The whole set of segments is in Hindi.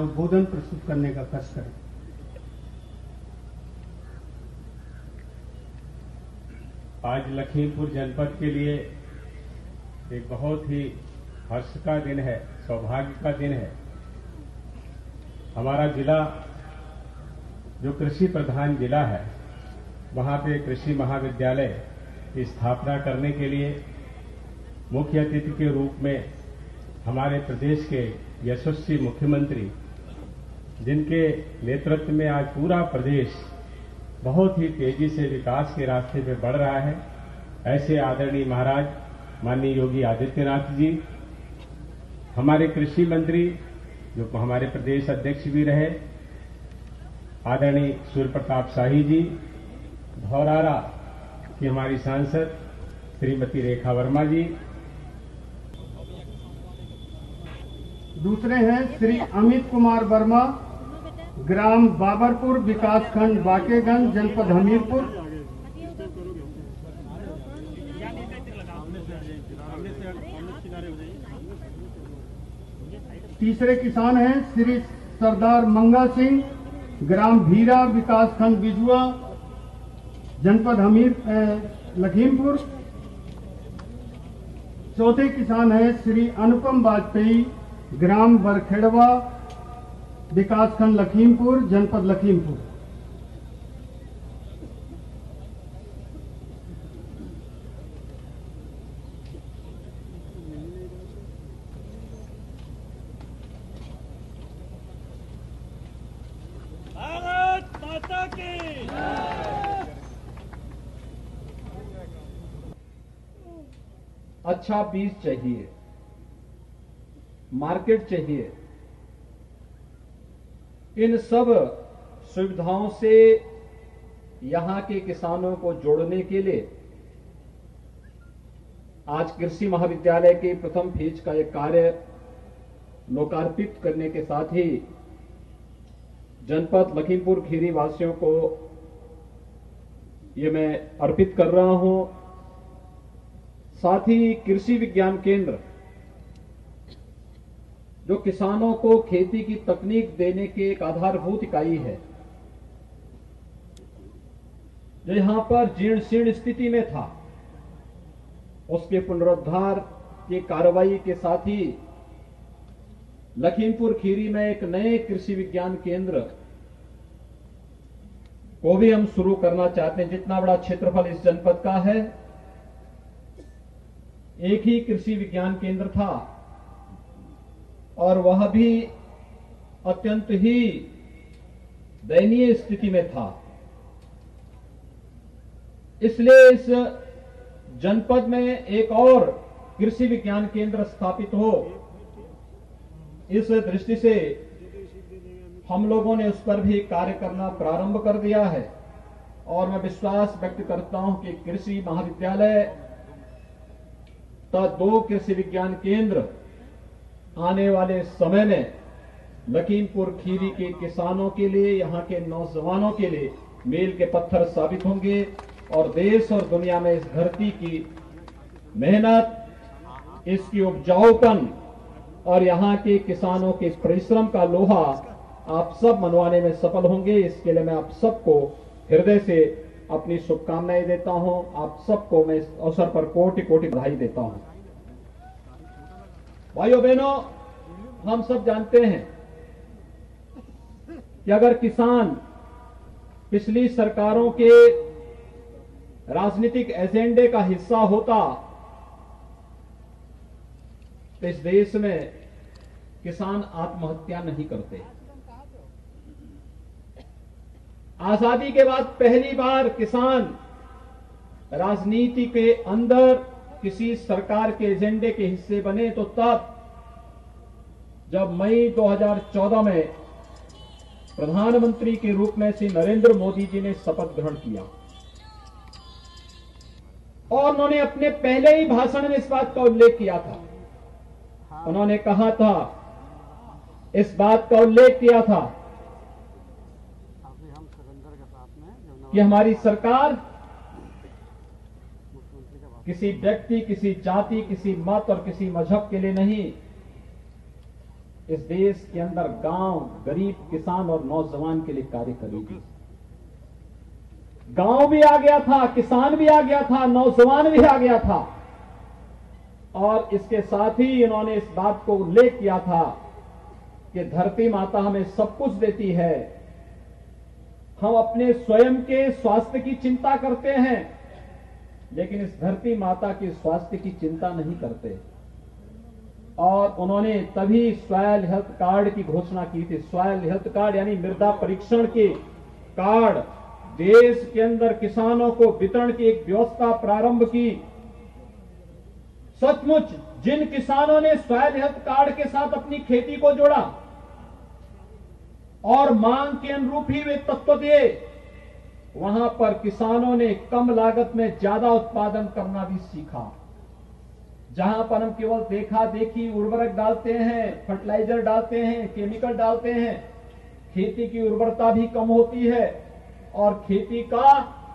उद्बोधन प्रस्तुत करने का कष्ट करें। आज लखीमपुर जनपद के लिए एक बहुत ही हर्ष का दिन है, सौभाग्य का दिन है। हमारा जिला, जो कृषि प्रधान जिला है, वहाँ पे कृषि महाविद्यालय की स्थापना करने के लिए मुख्य अतिथि के रूप में हमारे प्रदेश के यशस्वी मुख्यमंत्री जिनके नेतृत्व में आज पूरा प्रदेश बहुत ही तेज़ी से विकास के रास्ते पे बढ़ रहा है। ऐसे आदरणीय महाराज, माननीय योगी आदित्यनाथ जी, हमारे कृषि मंत्री, जो हमारे प्रदेश अध्यक्ष भी रहे, आदरणीय सूर्य प्रताप शाही जी, धौरारा की हमारी सांसद, श्रीमती रेखा वर्मा जी। दूसरे हैं श्री अमित कुमार वर्मा ग्राम बाबरपुर विकासखंड बाकेगंज, जनपद हमीरपुर। तीसरे किसान हैं श्री सरदार मंगा सिंह, ग्राम भीरा विकासखंड बिजुआ, जनपद हमीर लखीमपुर। चौथे किसान हैं श्री अनुपम वाजपेयी ग्राम बरखेड़वा विकासखंड लखीमपुर जनपद लखीमपुर। भारत माता की। अच्छा बीज चाहिए मार्केट चाहिए इन सब सुविधाओं से यहाँ के किसानों को जोड़ने के लिए आज कृषि महाविद्यालय के प्रथम फ़ेज़ का एक कार्य लोकार्पित करने के साथ ही जनपद लखीमपुर खीरी वासियों को ये मैं अर्पित कर रहा हूँ। साथ ही कृषि विज्ञान केंद्र जो किसानों को खेती की तकनीक देने की एक आधारभूत इकाई है। जो यहाँ पर जीर्ण शीर्ण स्थिति में था, उसके पुनरुद्धार की कार्रवाई के साथ ही लखीमपुर खीरी में एक नए कृषि विज्ञान केंद्र को भी हम शुरू करना चाहते हैं। जितना बड़ा क्षेत्रफल इस जनपद का है, एक ही कृषि विज्ञान केंद्र था। और वह भी अत्यंत ही दयनीय स्थिति में था। इसलिए इस जनपद में एक और कृषि विज्ञान केंद्र स्थापित हो। इस दृष्टि से हम लोगों ने उस पर भी कार्य करना प्रारंभ कर दिया है। और मैं विश्वास व्यक्त करता हूँ कि कृषि महाविद्यालय तथा दो कृषि विज्ञान केंद्र आने वाले समय में लखीमपुर खीरी के किसानों के लिए, यहाँ के नौजवानों के लिए मील के पत्थर साबित होंगे और देश और दुनिया में इस धरती की मेहनत, इसकी उपजाऊपन और यहाँ के किसानों के परिश्रम का लोहा आप सब मनवाने में सफल होंगे। इसके लिए मैं आप सबको हृदय से अपनी शुभकामनाएँ देता हूँ। आप सबको मैं इस अवसर पर कोटि कोटि बधाई देता हूँ। भाइयों बहनों, हम सब जानते हैं कि अगर किसान पिछली सरकारों के राजनीतिक एजेंडे का हिस्सा होता तो इस देश में किसान आत्महत्या नहीं करते। आज़ादी के बाद पहली बार किसान राजनीति के अंदर किसी सरकार के एजेंडे के हिस्से बने तो तब, जब मई 2014 में प्रधानमंत्री के रूप में श्री नरेंद्र मोदी जी ने शपथ ग्रहण किया। और उन्होंने अपने पहले ही भाषण में इस बात का उल्लेख किया था। उन्होंने कहा था, इस बात का उल्लेख किया था कि हमारी सरकार किसी व्यक्ति, किसी जाति, किसी मत और किसी मज़हब के लिए नहीं। इस देश के अंदर गाँव गरीब किसान और नौजवान के लिए कार्य करेगी। गाँव भी आ गया था, किसान भी आ गया था, नौजवान भी आ गया था। और इसके साथ ही इन्होंने इस बात को उल्लेख किया था कि धरती माता हमें सब कुछ देती है। हम अपने स्वयं के स्वास्थ्य की चिंता करते हैं। लेकिन इस धरती माता के स्वास्थ्य की चिंता नहीं करते। और उन्होंने तभी सॉयल हेल्थ कार्ड की घोषणा की थी। सॉयल हेल्थ कार्ड यानी मृदा परीक्षण के कार्ड। देश के अंदर किसानों को वितरण की एक व्यवस्था प्रारंभ की। सचमुच जिन किसानों ने सॉयल हेल्थ कार्ड के साथ अपनी खेती को जोड़ा, और मांग के अनुरूप ही वे तत्व दिए वहाँ पर किसानों ने कम लागत में ज़्यादा उत्पादन करना भी सीखा। जहाँ पर हम केवल देखा देखी उर्वरक डालते हैं फर्टिलाइज़र डालते हैं केमिकल डालते हैं, खेती की उर्वरता भी कम होती है और खेती का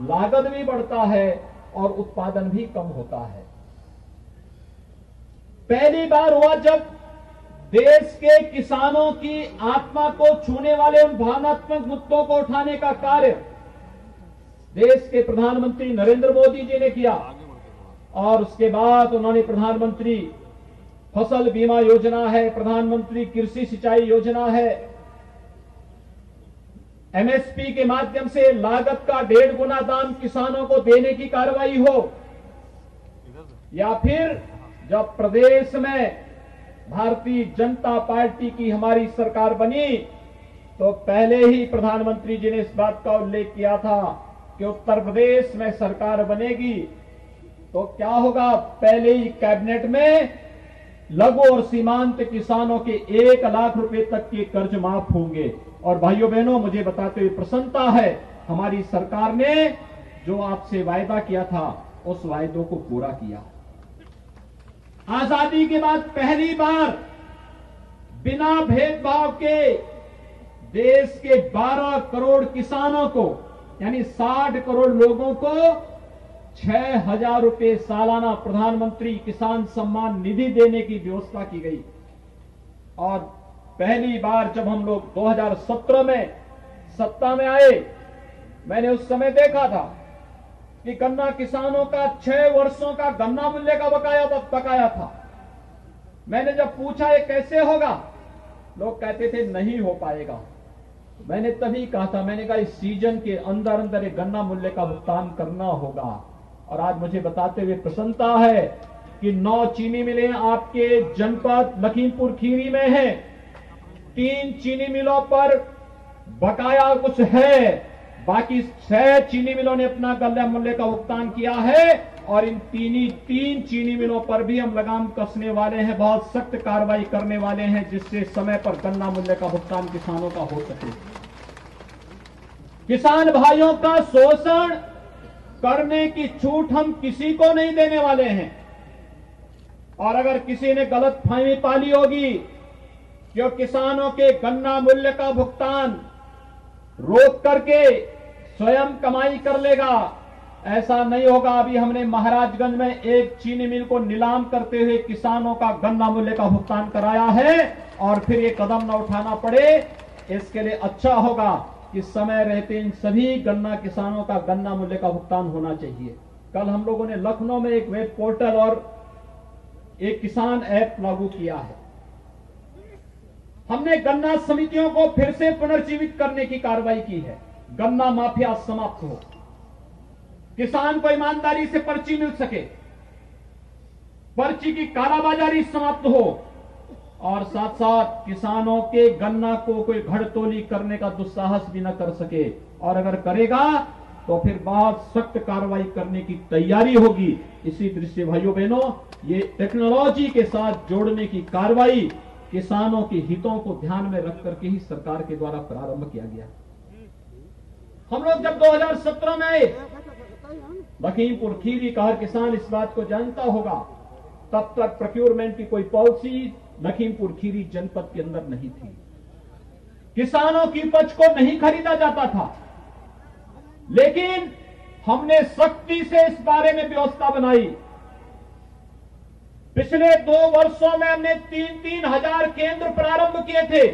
लागत भी बढ़ता है और उत्पादन भी कम होता है। पहली बार हुआ जब देश के किसानों की आत्मा को छूने वाले उन भावनात्मक मुद्दों को उठाने का कार्य देश के प्रधानमंत्री नरेंद्र मोदी जी ने किया। और उसके बाद उन्होंने प्रधानमंत्री फ़सल बीमा योजना है, प्रधानमंत्री कृषि सिंचाई योजना है। एमएसपी के माध्यम से लागत का डेढ़ गुना दाम किसानों को देने की कार्रवाई हो। या फिर जब प्रदेश में भारतीय जनता पार्टी की हमारी सरकार बनी तो पहले ही प्रधानमंत्री जी ने इस बात का उल्लेख किया था कि उत्तर प्रदेश में सरकार बनेगी तो क्या होगा? पहले ही कैबिनेट में लघु और सीमांत किसानों के एक लाख रुपए तक के कर्ज माफ़ होंगे। और भाइयों बहनों, मुझे बताते हुए प्रसन्नता है, हमारी सरकार ने जो आपसे वायदा किया था, उस वायदों को पूरा किया। आज़ादी के बाद पहली बार बिना भेदभाव के देश के 12 करोड़ किसानों को यानी 60 करोड़ लोगों को छह हज़ार रुपए सालाना प्रधानमंत्री किसान सम्मान निधि देने की व्यवस्था की गई। और पहली बार जब हम लोग 2017 में सत्ता में आए, मैंने उस समय देखा था कि गन्ना किसानों का छह वर्षों का गन्ना मूल्य का बकाया बकाया था। मैंने जब पूछा, ये कैसे होगा? लोग कहते थे, नहीं हो पाएगा। मैंने तभी कहा था, मैंने कहा इस सीज़न के अंदर अंदर एक गन्ना मूल्य का भुगतान करना होगा। और आज मुझे बताते हुए प्रसन्नता है कि नौ चीनी मिलें आपके जनपद लखीमपुर खीरी में है। तीन चीनी मिलों पर बकाया कुछ है। बाकी छह चीनी मिलों ने अपना गल्ला मूल्य का भुगतान किया है और इन तीन तीन चीनी मिलों पर भी हम लगाम कसने वाले हैं, बहुत सख्त कार्रवाई करने वाले हैं, जिससे समय पर गन्ना मूल्य का भुगतान किसानों का हो सके। किसान भाइयों का शोषण करने की छूट हम किसी को नहीं देने वाले हैं। और अगर किसी ने गलत फहमी पाली होगी कि किसानों के गन्ना मूल्य का भुगतान रोक करके स्वयं कमाई कर लेगा। ऐसा नहीं होगा। अभी हमने महाराजगंज में एक चीनी मिल को नीलाम करते हुए किसानों का गन्ना मूल्य का भुगतान कराया है और फिर ये कदम न उठाना पड़े। इसके लिए अच्छा होगा कि समय रहते इन सभी गन्ना किसानों का गन्ना मूल्य का भुगतान होना चाहिए। कल हम लोगों ने लखनऊ में एक वेब पोर्टल और एक किसान ऐप लागू किया है। हमने गन्ना समितियों को फिर से पुनर्जीवित करने की कार्रवाई की है। गन्ना माफिया समाप्त हो। किसान को ईमानदारी से पर्ची मिल सके। पर्ची की कालाबाजारी समाप्त हो और साथ साथ किसानों के गन्ना को कोई घड़तोली करने का दुस्साहस भी न कर सके। और अगर करेगा तो फिर बहुत सख्त कार्रवाई करने की तैयारी होगी। इसी दृष्टि भाइयों बहनों, ये टेक्नोलॉजी के साथ जोड़ने की कार्रवाई किसानों के हितों को ध्यान में रख करके ही सरकार के द्वारा प्रारंभ किया गया। हम लोग जब 2017 में आए लखीमपुर खीरी का हर किसान, इस बात को जानता होगा, तब तक प्रोक्योरमेंट की कोई पॉलिसी लखीमपुर खीरी जनपद के अंदर नहीं थी। किसानों की उपज को नहीं खरीदा जाता था, लेकिन हमने सख्ती से इस बारे में व्यवस्था बनाई। पिछले दो वर्षों में हमने तीन तीन हज़ार केंद्र प्रारंभ किए थे,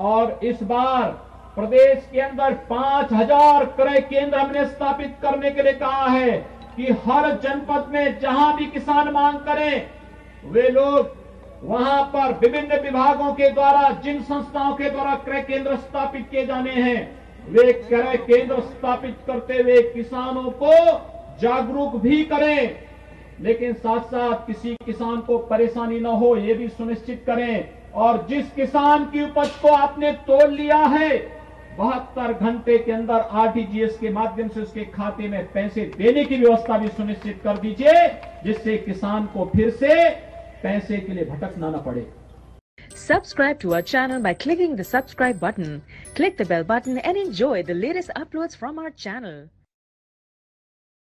और इस बार प्रदेश के अंदर पाँच हज़ार क्रय केंद्र हमने स्थापित करने के लिए कहा है कि हर जनपद में जहाँ भी किसान मांग करें, वे लोग वहाँ पर विभिन्न विभागों के द्वारा, जिन संस्थाओं के द्वारा क्रय केंद्र स्थापित किए जाने हैं, वे क्रय केंद्र स्थापित करते हुए किसानों को जागरूक भी करें। लेकिन साथ साथ किसी किसान को परेशानी न हो, ये भी सुनिश्चित करें। और जिस किसान की उपज को आपने तोड़ लिया है बहत्तर घंटे के अंदर आरटीजीएस के माध्यम से उसके खाते में पैसे देने की व्यवस्था भी सुनिश्चित कर दीजिए, जिससे किसान को फिर से पैसे के लिए भटकना न पड़े। Subscribe to our channel by clicking the subscribe button click the bell button and enjoy the latest uploads from our channel